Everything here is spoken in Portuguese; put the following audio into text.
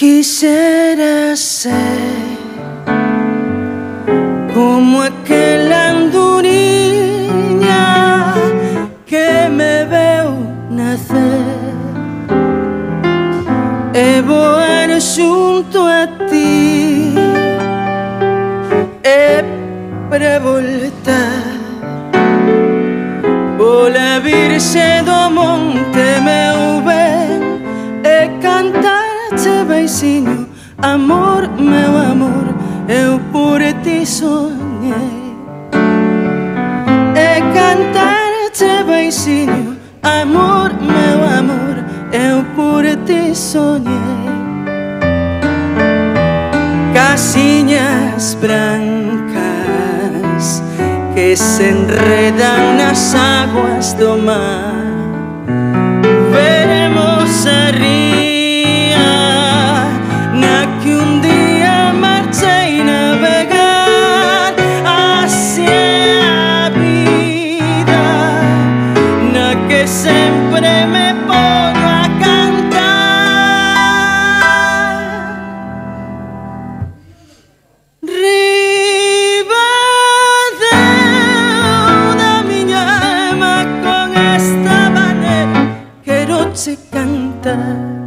Quisiera ser como aquela andorinha que me veo nacer. E voar junto a ti. E para voltar por la virxe amor, meu amor eu por ti sonhei E cantar-te beicinho Amor, meu amor Eu por ti sonhei Casinhas brancas Que se enredam nas águas do mar sempre me pongo a cantar. Riba da miña alma con esta maneira quero che cantar.